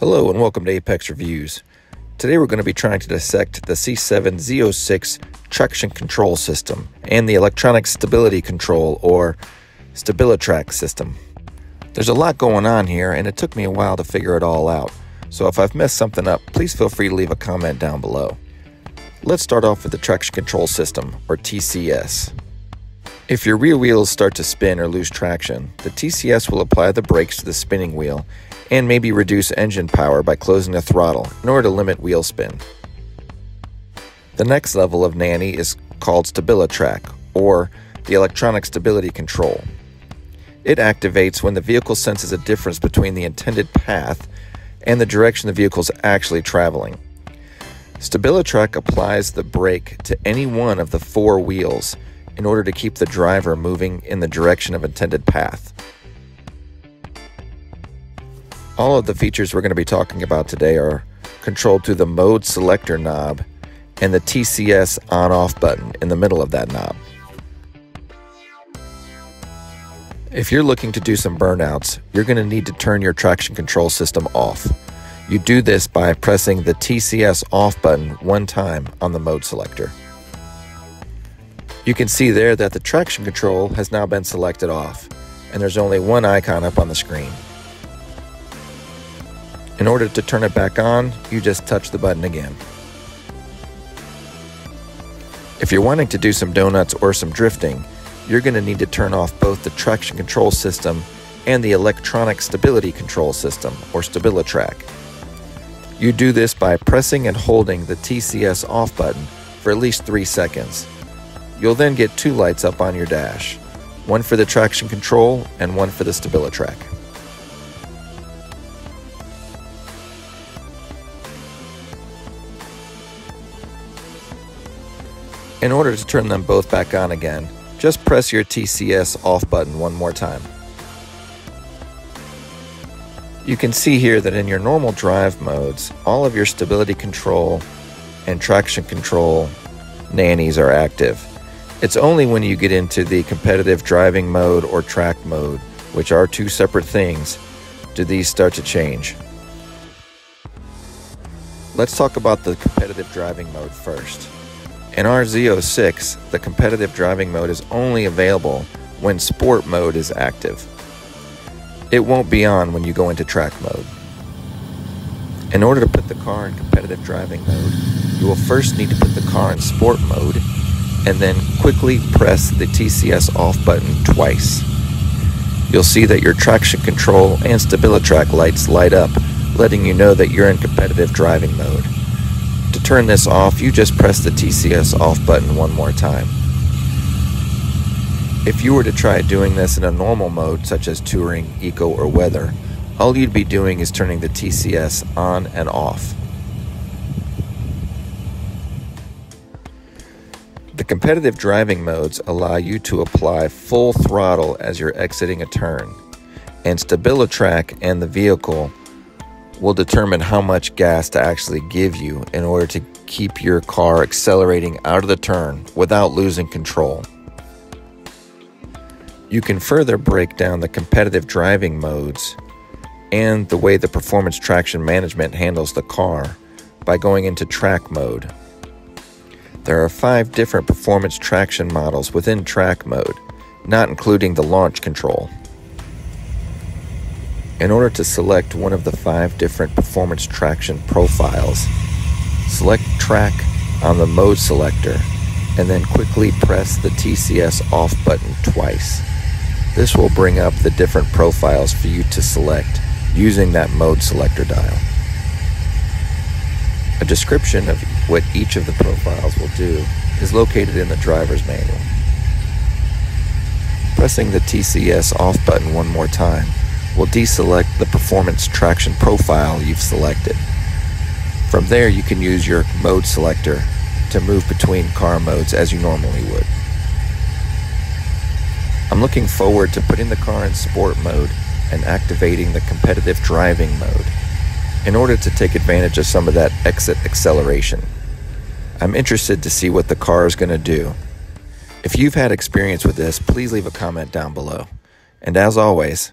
Hello and welcome to Apex Reviews. Today we're going to be trying to dissect the C7 Z06 traction control system and the electronic stability control or StabiliTrak system. There's a lot going on here and it took me a while to figure it all out. So if I've messed something up, please feel free to leave a comment down below. Let's start off with the traction control system or TCS. If your rear wheels start to spin or lose traction, the TCS will apply the brakes to the spinning wheel and maybe reduce engine power by closing the throttle in order to limit wheel spin. The next level of nanny is called StabiliTrak or the electronic stability control. It activates when the vehicle senses a difference between the intended path and the direction the vehicle is actually traveling. StabiliTrak applies the brake to any one of the four wheels in order to keep the driver moving in the direction of intended path. All of the features we're going to be talking about today are controlled through the mode selector knob and the TCS on off button in the middle of that knob. If you're looking to do some burnouts, you're going to need to turn your traction control system off. You do this by pressing the TCS off button one time on the mode selector. You can see there that the traction control has now been selected off, and there's only one icon up on the screen. In order to turn it back on, you just touch the button again. If you're wanting to do some donuts or some drifting, you're going to need to turn off both the traction control system and the electronic stability control system, or StabiliTrak. You do this by pressing and holding the TCS off button for at least 3 seconds. You'll then get two lights up on your dash, one for the traction control and one for the StabiliTrak. In order to turn them both back on again, just press your TCS off button one more time. You can see here that in your normal drive modes, all of your stability control and traction control nannies are active. It's only when you get into the competitive driving mode or track mode, which are two separate things, do these start to change. Let's talk about the competitive driving mode first. In our Z06, the competitive driving mode is only available when sport mode is active. It won't be on when you go into track mode. In order to put the car in competitive driving mode, you will first need to put the car in sport mode and then quickly press the TCS off button twice. You'll see that your traction control and StabiliTrak lights light up, letting you know that you're in competitive driving mode. Turn this off, you just press the TCS off button one more time. If you were to try doing this in a normal mode, such as touring, eco, or weather, all you'd be doing is turning the TCS on and off. The competitive driving modes allow you to apply full throttle as you're exiting a turn, and StabiliTrak and the vehicle will determine how much gas to actually give you in order to keep your car accelerating out of the turn without losing control. You can further break down the competitive driving modes and the way the performance traction management handles the car by going into track mode. There are five different performance traction models within track mode, not including the launch control. In order to select one of the five different performance traction profiles, select track on the mode selector and then quickly press the TCS off button twice. This will bring up the different profiles for you to select using that mode selector dial. A description of what each of the profiles will do is located in the driver's manual. Pressing the TCS off button one more time will deselect the performance traction profile you've selected. From there, you can use your mode selector to move between car modes as you normally would. I'm looking forward to putting the car in sport mode and activating the competitive driving mode in order to take advantage of some of that exit acceleration. I'm interested to see what the car is going to do. If you've had experience with this, please leave a comment down below. And as always,